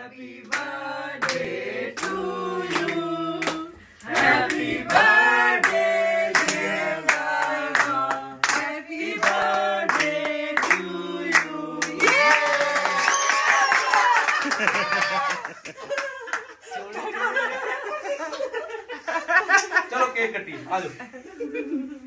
Happy birthday to you. Happy birthday, dear Laila. Happy birthday to you. Yeah! चलो cake कटिए आ जाओ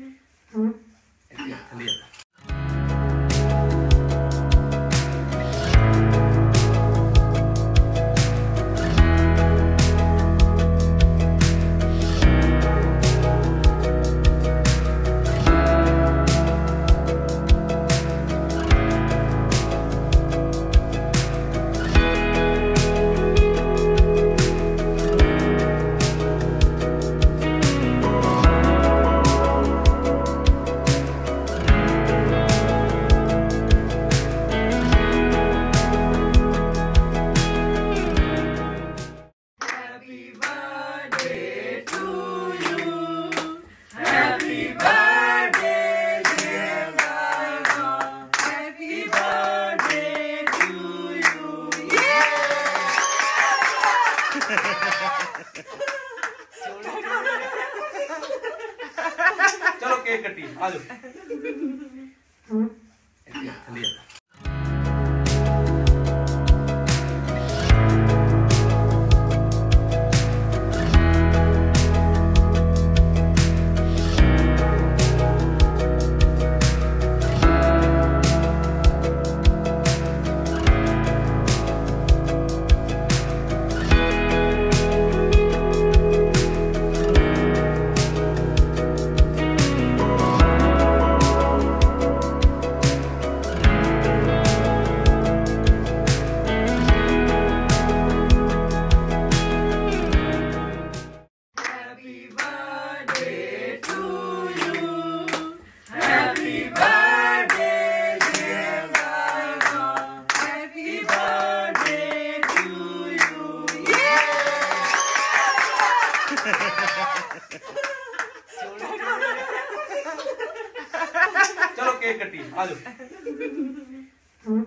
cake ਕੱਟੀ। ਆ ਜਾਓ। ਥੱਲੇ ਆ। चलो केक कटी आज जाओ। हम्म।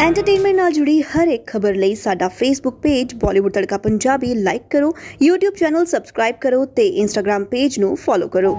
ਐਂਟਰਟੇਨਮੈਂਟ ਨਾਲ ਜੁੜੀ ਹਰ ਇੱਕ ਖਬਰ ਲਈ ਸਾਡਾ Facebook page Bollywood Tadka Punjabi like ਕਰੋ, YouTube ਚੈਨਲ ਸਬਸਕ੍ਰਾਈਬ ਕਰੋ ਤੇ Instagram ਪੇਜ ਨੂੰ ਫੋਲੋ ਕਰੋ।